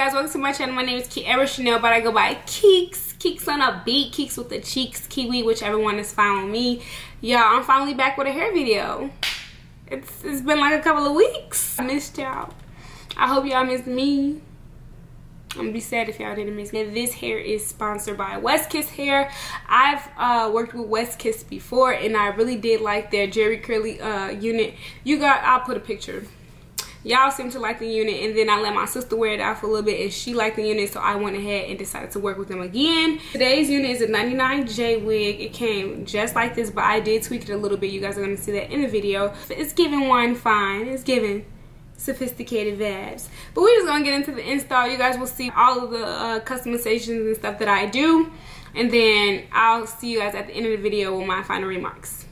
guys welcome to my channel. My name is Kierra Chanel but I go by Keeks. Keeks on a beat Keeks with the cheeks Kiwi whichever one is fine with me. Y'all I'm finally back with a hair video. It's it's been like a couple of weeks. I missed y'all. I hope y'all missed me. I'm gonna be sad if y'all didn't miss me. This hair is sponsored by West Kiss Hair. I've uh, worked with West Kiss before and I really did like their Jerry Curly uh, unit. You got, I'll put a picture y'all seem to like the unit and then I let my sister wear it out for a little bit and she liked the unit so I went ahead and decided to work with them again. Today's unit is a 99J wig. It came just like this but I did tweak it a little bit. You guys are going to see that in the video. It's giving one fine. It's giving sophisticated vibes. But we're just going to get into the install. You guys will see all of the uh, customizations and stuff that I do and then I'll see you guys at the end of the video with my final remarks.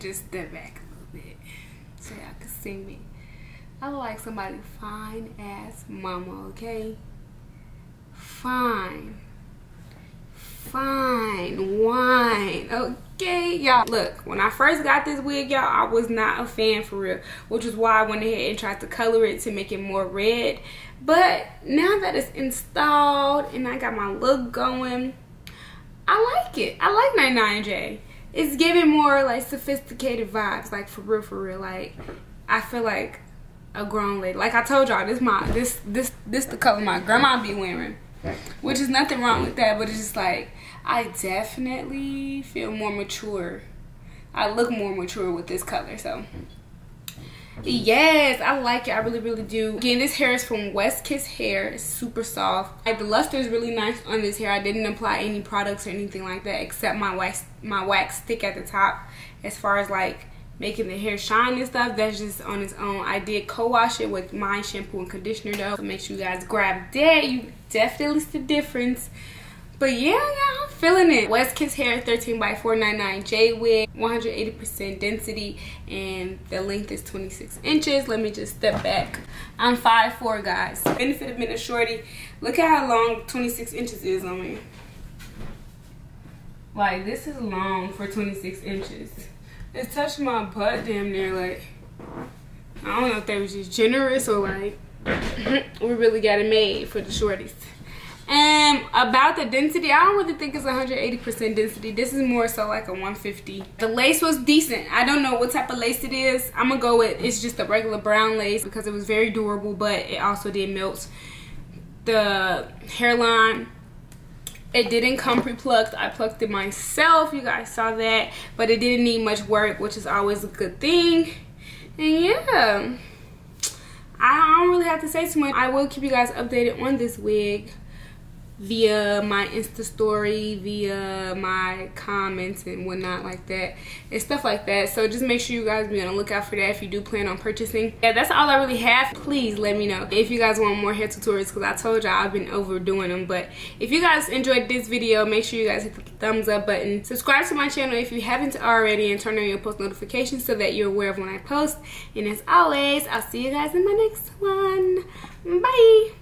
Just step back a little bit so y'all can see me. I look like somebody fine ass mama okay? Fine. Fine wine okay? Y'all look when i first got this wig y'all i was not a fan for real which is why i went ahead and tried to color it to make it more red. But now that it's installed and i got my look going I like it. I like 99J. It's giving more like sophisticated vibes, like for real, for real. Like I feel like a grown lady. Like I told y'all, this my this this this the color my grandma be wearing, which is nothing wrong with that. But it's just like I definitely feel more mature. I look more mature with this color, so Yes, I like it. I really, really do. Again, this hair is from West Kiss Hair. It's super soft. Like the luster is really nice on this hair. I didn't apply any products or anything like that except my wax, my wax stick at the top. As far as like making the hair shine and stuff, that's just on its own. I did co-wash it with my shampoo and conditioner though. So make sure you guys grab that. You definitely see the difference. But yeah, yeah, I'm feeling it. West Kiss Hair 13 by 499 J wig, 180% density, and the length is 26 inches. Let me just step back. I'm 5'4", guys. Benefit of being a shorty. Look at how long 26 inches is on me. Like, this is long for 26 inches. It's touched my butt damn near, like, I don't know if they was just generous or like, we really got it made for the shorties. And about the density, I don't really think it's 180% density. This is more so like a 150. The lace was decent. I don't know what type of lace it is. I'm gonna go with, it's just a regular brown lace because it was very durable, but it also did melt the hairline. It didn't come pre-plucked. I plucked it myself. You guys saw that. But it didn't need much work, which is always a good thing. And yeah. I don't really have to say too much. I will keep you guys updated on this wig via my insta story via my comments and whatnot like that and stuff like that. So just make sure you guys be on the lookout for that if you do plan on purchasing. Yeah that's all i really have. Please let me know if you guys want more hair tutorials because i told y'all i've been overdoing them but if you guys enjoyed this video make sure you guys hit the thumbs up button. Subscribe to my channel if you haven't already and turn on your post notifications so that you're aware of when i post. And as always i'll see you guys in my next one. Bye